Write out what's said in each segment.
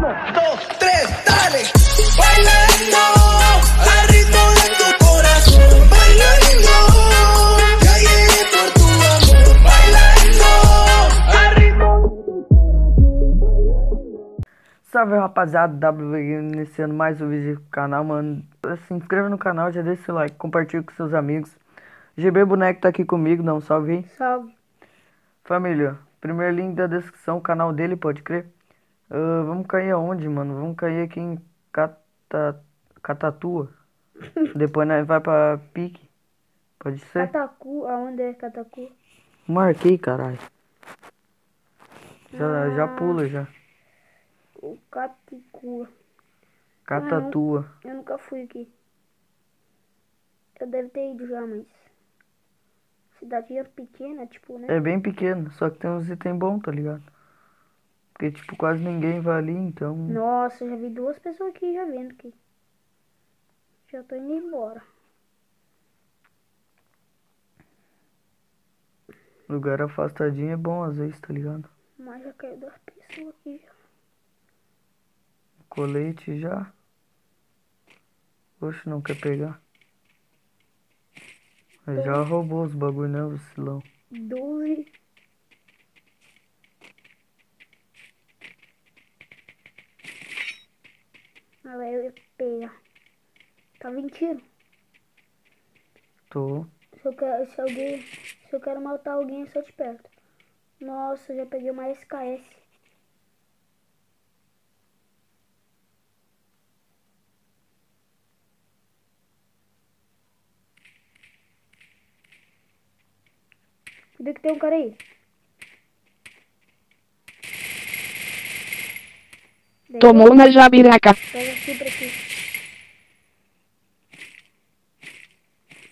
Una, dos, tres, dale. Bailando al ritmo de tu corazón. Bailando, ya llegué por tu amor. Bailando al ritmo. Salve rapaziada, W iniciando mais um vídeo do canal, mano. Se inscreva no canal, já deixa o like, compartilha com seus amigos. GB Boneco tá aqui comigo, dá um salve. Salve. Família, primeiro link da descrição, o canal dele, pode crer. Ah, vamos cair aonde, mano? Vamos cair aqui em Cata... Catatua. Depois nós vai pra Pique. Pode ser? Catacu, aonde é Catacu? Marquei, caralho. Já, já pula, já. O Caticu. Catatua. Eu nunca fui aqui. Eu deve ter ido já, mas. Cidadinha pequena, tipo, né? É bem pequeno, só que tem uns itens bons, tá ligado? Porque, tipo, quase ninguém vai ali, então. Nossa, já vi duas pessoas aqui já vendo aqui. Já tô indo embora. Lugar afastadinho é bom às vezes, tá ligado? Mas já caiu duas pessoas aqui já. Colete já. Oxe, não quer pegar. Mas Já roubou os bagulho, né, vacilão? 12. Ah, eu ia pegar. Tá mentindo. Tô. Se eu quero, se alguém, se eu quero matar alguém, é só de perto. Nossa, já peguei uma SKS. Cadê que tem um cara aí? Tomou na jabiraca. Pega aqui pra aqui.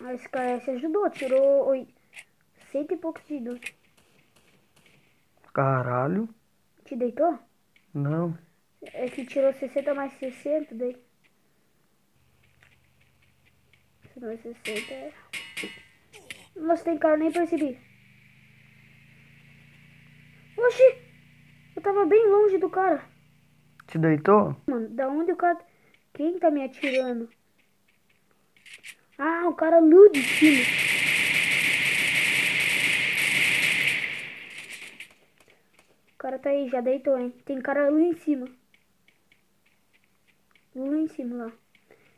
A SKS ajudou, tirou oi, cento e poucos de dano. Caralho. Te deitou? Não. É que tirou 60 mais 60, daí. Se não é 60 é. Nossa, tem cara, nem percebi. Oxi! Eu tava bem longe do cara. Te deitou? Mano, da onde o cara. Quem tá me atirando? Ah, o cara nu de cima. O cara tá aí, já deitou, hein? Tem cara lá em cima. Lá em cima, lá.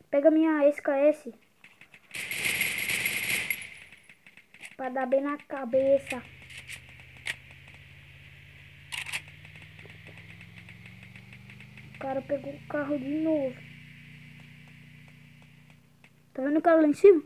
Pega minha SKS. Pra dar bem na cabeça. Cara pegou o carro de novo. Tá vendo o cara lá em cima?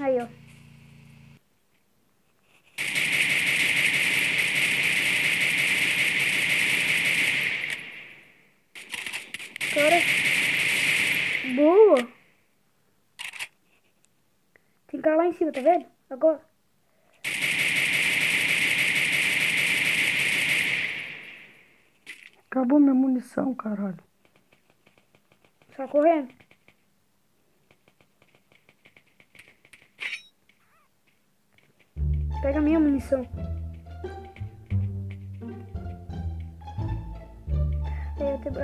Aí, ó. Cara. Boa. Tem cara lá em cima, tá vendo? Agora. Acabou minha munição, caralho. Sai correndo. Pega a minha munição.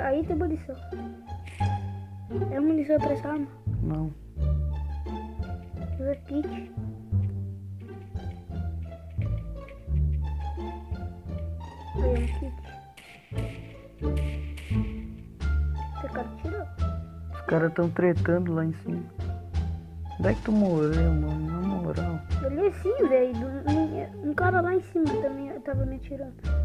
Aí tem munição. É munição pra essa arma? Não. Usa kit. Aí é um kit. Esse cara tirou. Os caras tão tretando lá em cima. Onde é que tu morreu, mano? Na moral. Ele é sim, velho. Um cara lá em cima também tava me atirando.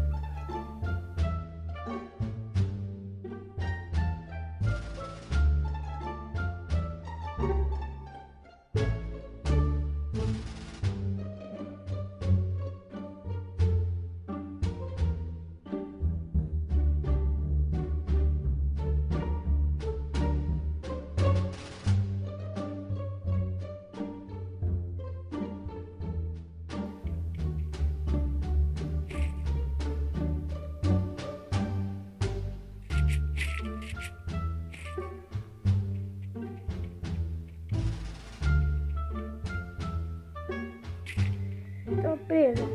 Preso.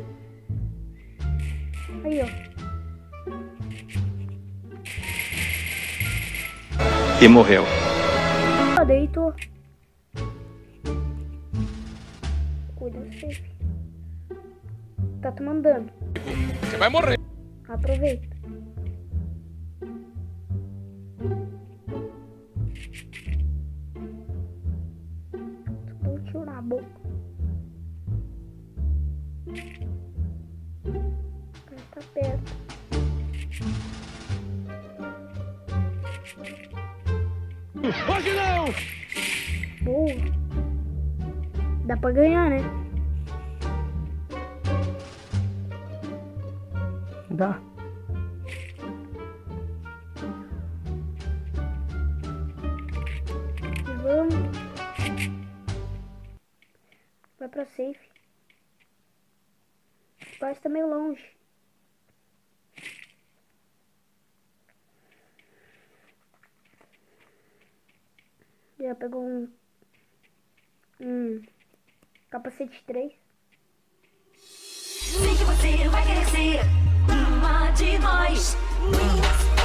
Aí, ó. E morreu. Ah, deitou. Cuida safe. Tá tomando dano. Você vai morrer. Aproveita. Um tiro na boca. Perto. Hoje não! Boa. Dá pra ganhar, né? Dá. E vamos. Vai pra safe. Parece tá meio longe. Já pegou um. Um. Capacete 3. Sei que você vai querer ser uma de nós.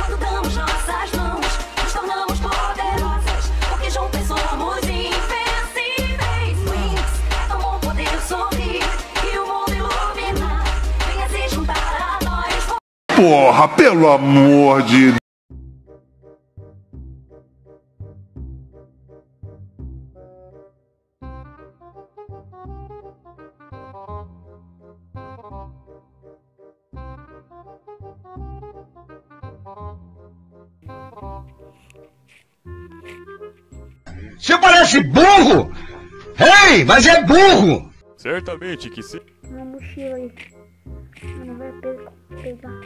Quando damos nossas mãos, nos tornamos poderosas. Porque juntas somos invencíveis. Wings, é tão bom poder sorrir e o mundo iluminar. Venha se juntar a nós. Porra, pelo amor de parece burro! Ei, mas é burro! Certamente que sim. Uma mochila aí. Não vai pe- pegar.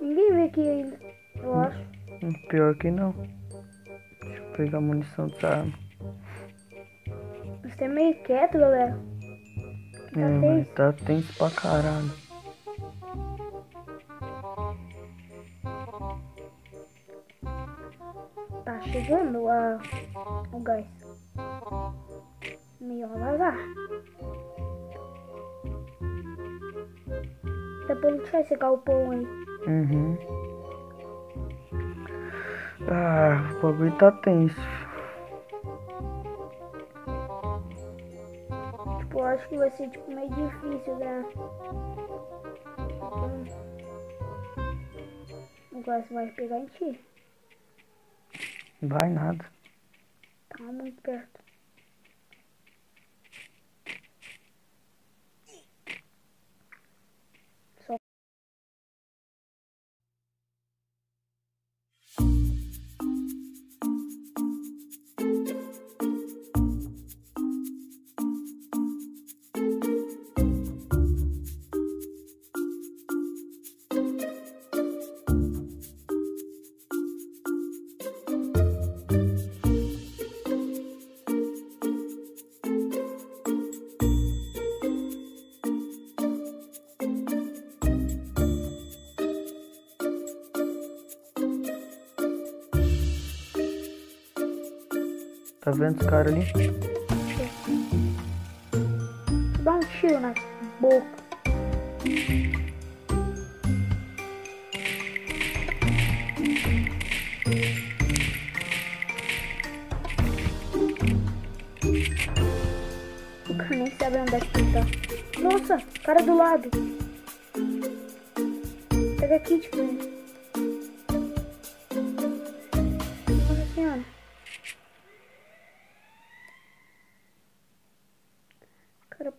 Ninguém vê aqui ainda, eu acho. Hum, Pior que não. Deixa eu pegar a munição dessa arma. Você é meio quieto, galera. É, tá mas tenso. tá tenso pra caralho. Tá chegando a, o gás. Melhor vazar. Depois a gente vai esse galpão aí. Uhum. Ah, o bagulho tá tenso. Acho que vai ser tipo meio difícil, né? O gás vai pegar em ti. Vai nada. Tá muito perto. Tá vendo os caras ali? dá um tiro na boca. O cara nem sabe onde é que tá. Nossa, cara do lado. Pega aqui, tipo.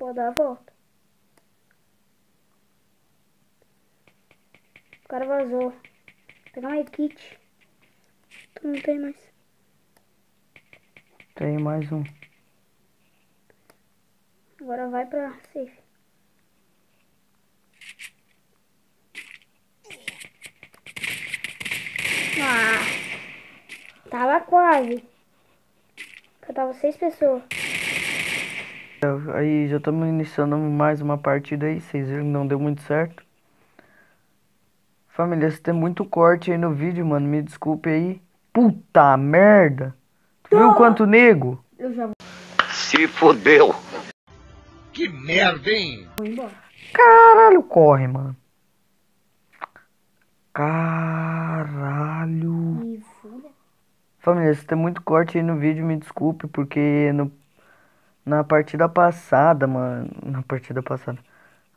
Pode dar a volta. O cara vazou. Vou pegar uma kit. Tu não tem mais. Tem mais um. Agora vai pra safe. Ah, tava quase. Tava seis pessoas. Aí já estamos iniciando mais uma partida aí. Vocês viram que não deu muito certo. Família, se tem muito corte aí no vídeo, mano, me desculpe aí. Puta merda. Tu viu quanto nego? Eu já Se fodeu. Que merda, hein? vou embora. Caralho, corre, mano. Caralho. Família, se tem muito corte aí no vídeo, me desculpe, porque no, na partida passada, mano. Na partida passada.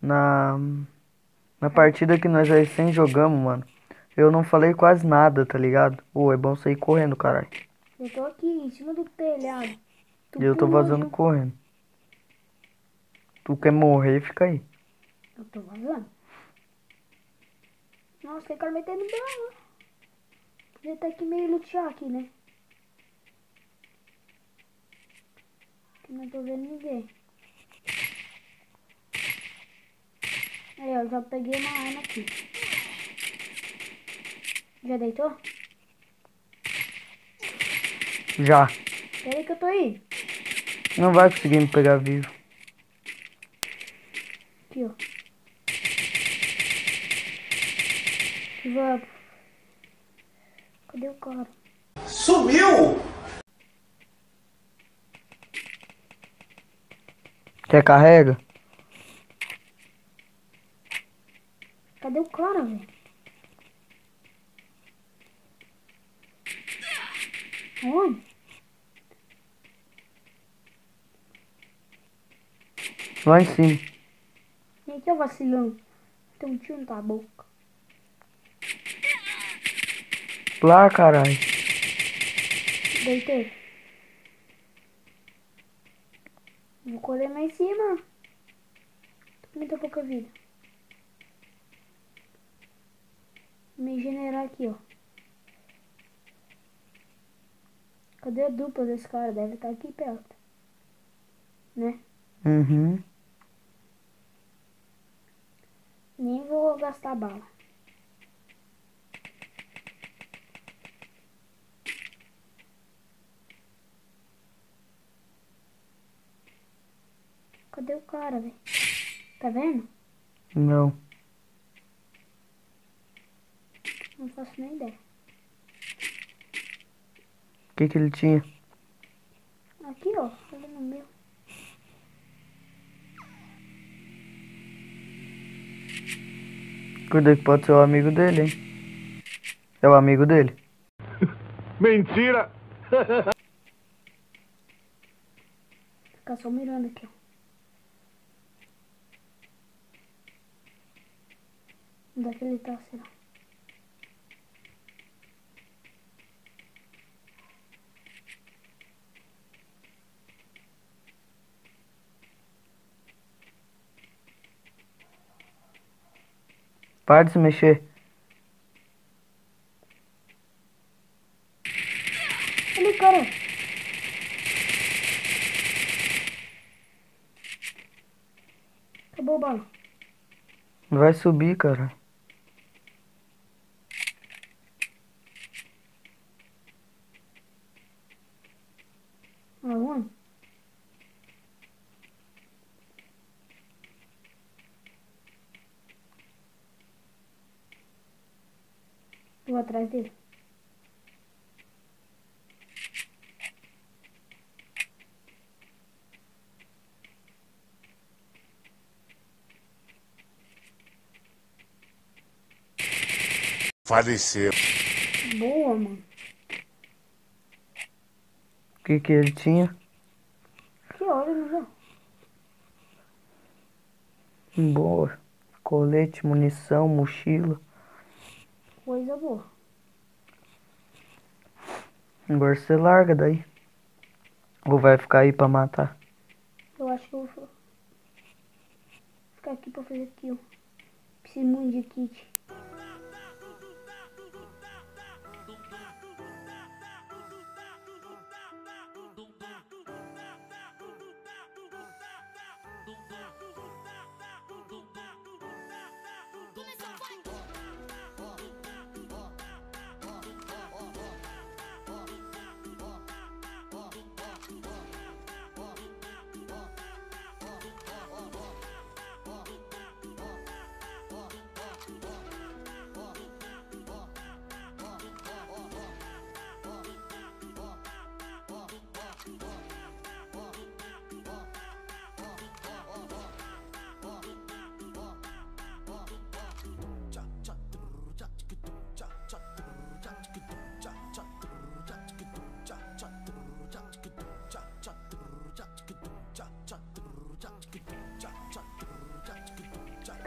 Na. Na partida que nós recém jogamos, mano. Eu não falei quase nada, tá ligado? Ô, é bom sair correndo, caralho. Eu tô aqui em cima do telhado. Tu E eu tô vazando correndo. Tu quer morrer, fica aí. Eu tô vazando. Nossa, tem cara metendo bala. Podia estar aqui meio lutear aqui, né? Que não tô vendo ninguém. Aí, ó, já peguei uma arma aqui. Já deitou? Já. Pera aí que eu tô aí. Não vai conseguir me pegar vivo. Aqui, ó. Vamos. Cadê o cara? Sumiu! Quer carrega? Cadê o cara, velho? Onde? Lá em cima. Vem aqui, ô vacilão. Tem um tiro na boca. Lá, caralho. Deitei. Correr lá em cima. Tô com pouca vida. Me generar aqui, ó. Cadê a dupla desse cara? Deve estar aqui perto. Né? Uhum. Nem vou gastar bala. Cadê o cara, velho? Tá vendo? Não. Não faço nem ideia. O que que ele tinha? Aqui, ó. Olha no meu. Cuida que pode ser o amigo dele, hein? É o amigo dele? Mentira! Ficar só mirando aqui, ó. Onde é que ele tá, será? Para de se mexer. Ali, cara! Acabou o bala. Vai subir, cara. Aonde? Vou atrás dele. Faleceu. Boa, mano. O que que ele tinha? Que hora, não vê? Boa. Colete, munição, mochila. Coisa boa. Agora você larga daí. Ou vai ficar aí pra matar? Eu acho que eu vou ficar aqui pra fazer ó. Preciso muito de kit.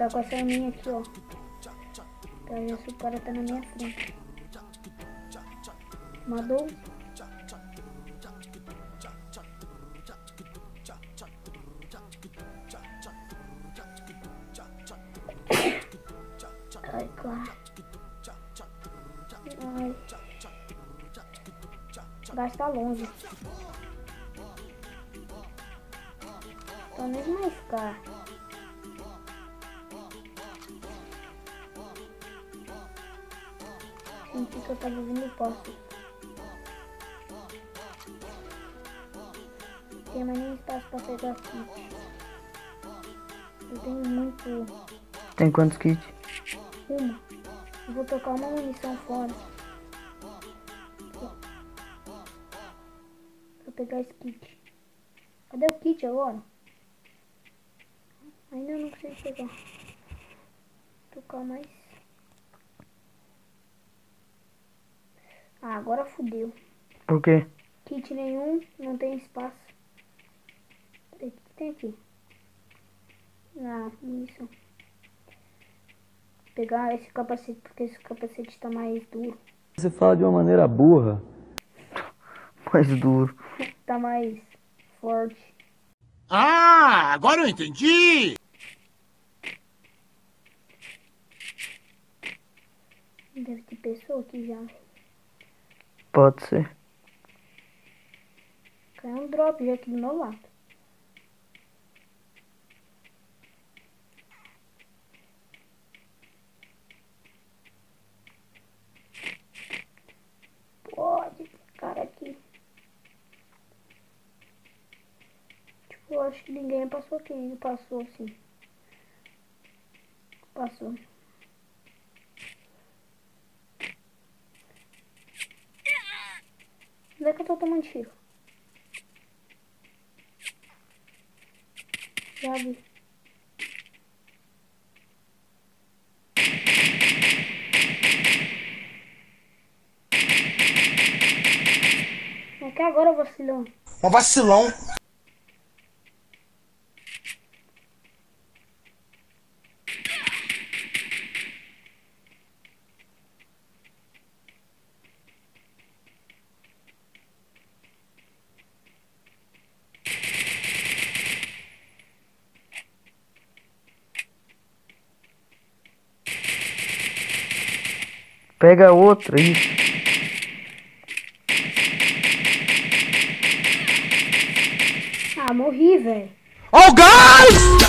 Ficar com essa minha aqui, ó. Pra ver se o cara tá na minha frente. Mandou. Ai, claro. Ai. Gás tá longe. Pelo menos mais caro. Eu tava posto. Não tem mais nem espaço pra pegar aqui. Eu tenho muito Tem quantos kits? uma. Eu vou tocar uma munição fora. Vou pegar esse kit. Cadê o kit agora? Ainda não consigo pegar. Tocar mais. Ah, agora fudeu. Por quê? Kit nenhum, não tem espaço. Peraí, o que tem aqui? Ah. Vou pegar esse capacete, porque esse capacete tá mais duro. Você fala de uma maneira burra. Mais duro. Tá mais forte. Ah, agora eu entendi! Deve ter pessoa aqui já. Pode ser. Caiu um drop aqui do meu lado. Pode, cara aqui. Tipo, eu acho que ninguém passou aqui. Passou sim. Passou. Onde é que eu tô tomando tiro? Já vi. É que agora, vacilão. Um vacilão. Pega outra, aí. Ah, morri, velho. Oh, guys!